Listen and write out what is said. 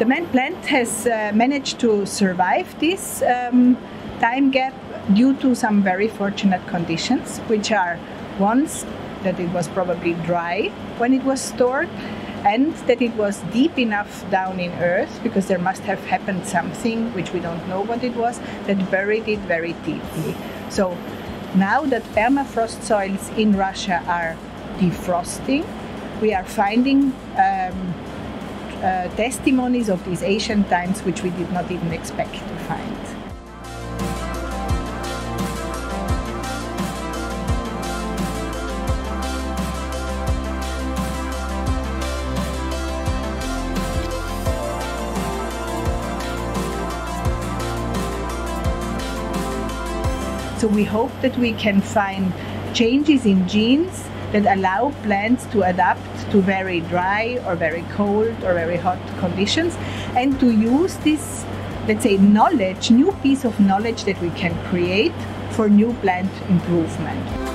The main plant has uh, managed to survive this um, time gap due to some very fortunate conditions, which are ones that it was probably dry when it was stored and that it was deep enough down in earth because there must have happened something which we don't know what it was that buried it very deeply. So now that permafrost soils in Russia are defrosting, we are finding um, uh, testimonies of these ancient times which we did not even expect to find. So we hope that we can find changes in genes that allow plants to adapt to very dry or very cold or very hot conditions and to use this, let's say, knowledge, new piece of knowledge that we can create for new plant improvement.